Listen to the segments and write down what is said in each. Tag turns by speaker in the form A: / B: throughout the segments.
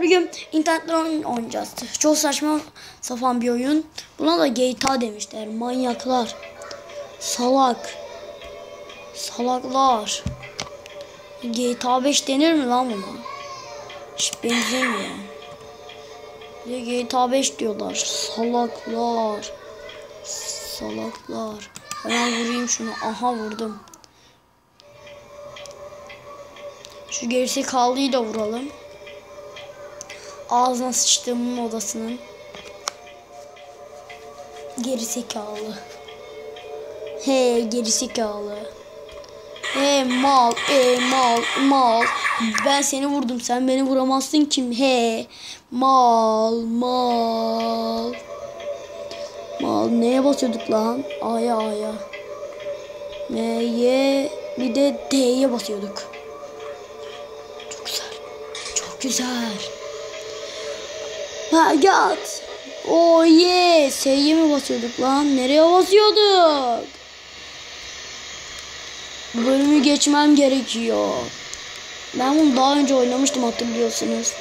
A: Bir gün internetten oyun oynayacağız. Çok saçma sapan bir oyun. Buna da GTA demişler. Manyaklar. Salak. Salaklar. GTA 5 denir mi lan buna? Hiç benzemiyor. Bir GTA 5 diyorlar. Salaklar. Salaklar. Hemen vurayım şunu. Aha vurdum. Şu gerisi kaldıyı da vuralım. Ağzına sıçtığımın odasının. Gerizekalı. He gerizekalı. He mal, e mal, mal. Ben seni vurdum, sen beni vuramazsın kim? He mal, mal. Mal neye basıyorduk lan? A'ya A'ya. M'ye bir de D'ye basıyorduk. Çok güzel. Çok güzel. God. Oh yeah. S'ye mi basıyorduk lan? Nereye basıyorduk? Bu bölümü geçmem gerekiyor. Ben bunu daha önce oynamıştım hatırlıyorsunuz.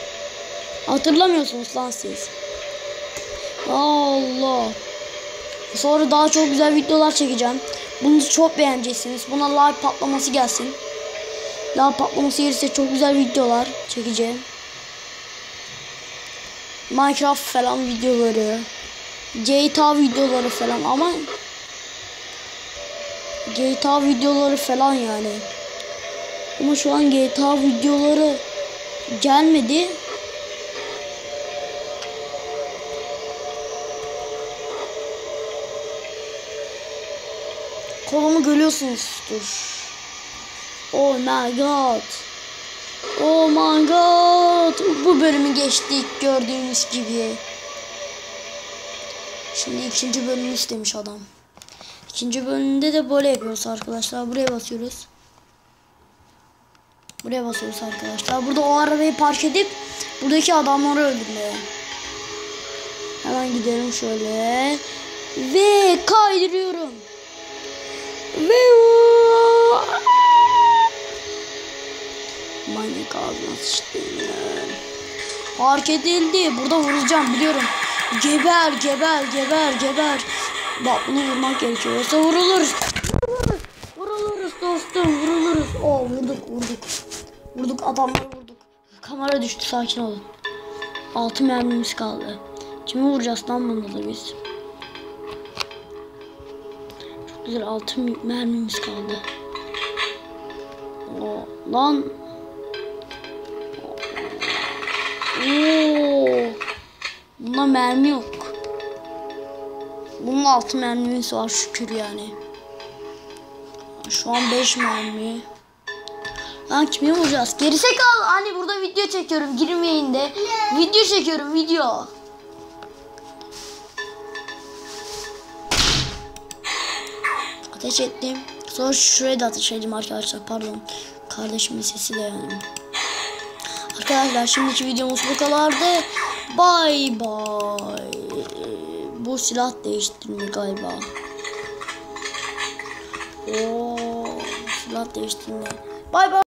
A: Hatırlamıyorsunuz lan siz. Allah. Sonra daha çok güzel videolar çekeceğim. Bunu çok beğeneceksiniz. Buna like patlaması gelsin. Like patlaması gelirse çok güzel videolar çekeceğim. Minecraft falan videoları. GTA videoları falan ama GTA videoları falan yani. Ama şu an GTA videoları gelmedi. Kolumu görüyorsunuzdur. Oh my god. Oh my god. Bu bölümü geçtik gördüğünüz gibi. Şimdi ikinci bölümü istemiş adam. İkinci bölümde de böyle yapıyoruz arkadaşlar. Buraya basıyoruz. Buraya basıyoruz arkadaşlar. Burada o arabayı park edip buradaki adamları öldürmeye. Hemen gidelim şöyle. Ve kaydırıyorum. Ve manyak ağzına sıçtım. Park edildi. Burada vuracağım biliyorum. Geber geber geber geber. Bak bunu vurmak gerekiyor. Yoksa vuruluruz. Vuruluruz. Vuruluruz dostum. Vuruluruz. Oo vurduk vurduk. Vurduk adamları vurduk. Kamera düştü sakin olun. Altı mermimiz kaldı. Kimi vuracağız lan da biz? Çok güzel altı mermimiz kaldı. Oo, lan. Bunda mermi yok. Bunun altı mermimiz var şükür yani. Şu an 5 mermi. Lan kimi vuracağız? Gerizekalı hani burada video çekiyorum girmeyin de. Video çekiyorum video. Ateş ettim. Sonra şuraya da ateş edeyim arkadaşlar pardon. Kardeşimin sesi de yani. Arkadaşlar şimdiki videomuz bu kadardı. Bye bye. Bu silah değiştirme galiba. Oo, silah değiştirme. Bye bye.